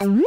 Woo!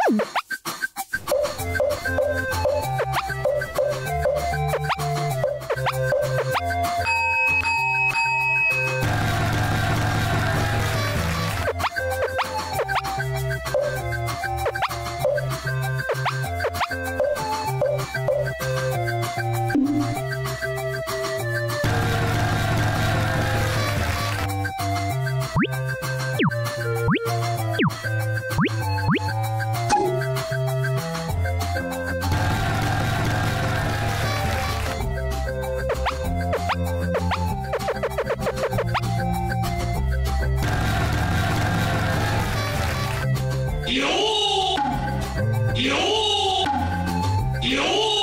有，有，有。